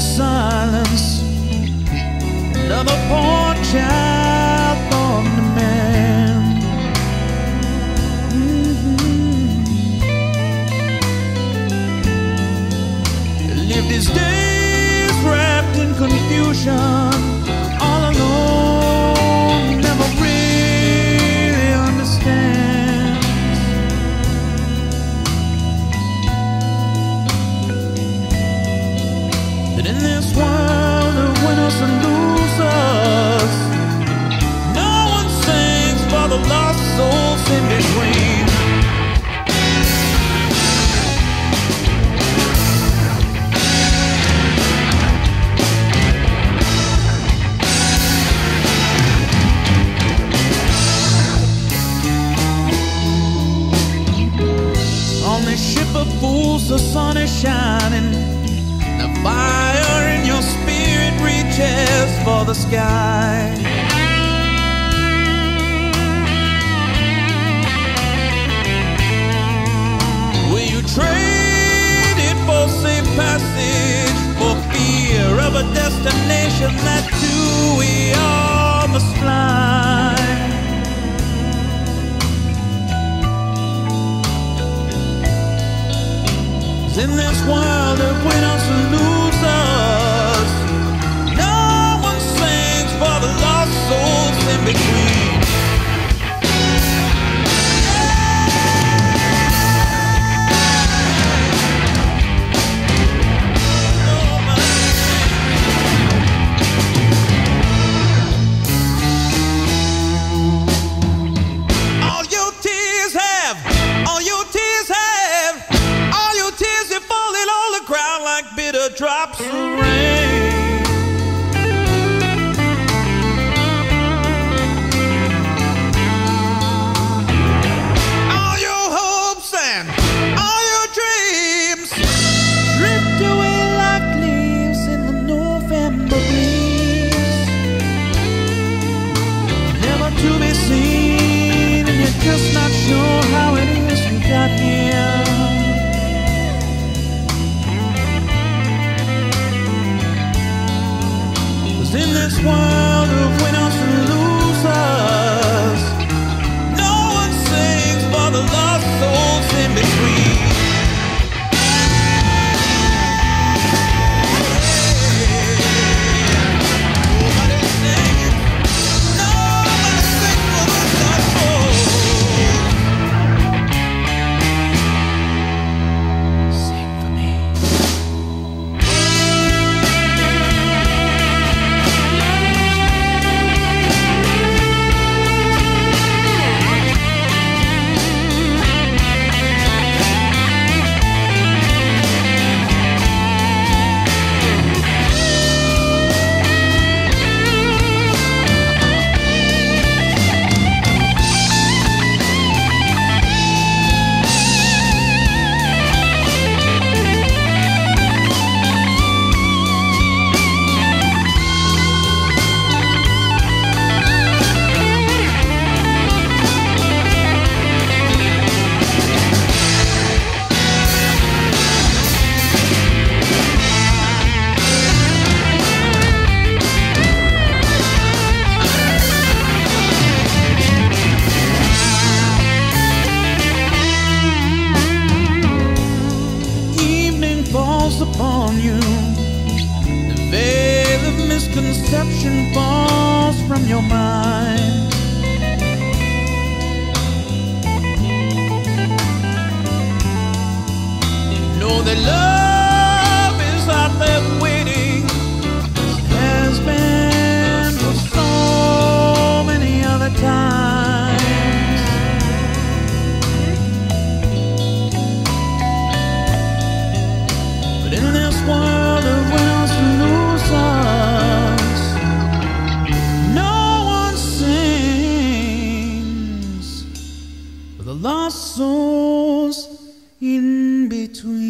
silence. Another poor child. sun is shining, the fire in your spirit reaches for the sky. Will you trade it for safe passage, for fear of a destination that too we all must fly? in this world of winners and losers. tender drops of rain. All your hopes and deception falls from your mind. Know that love lost souls in between.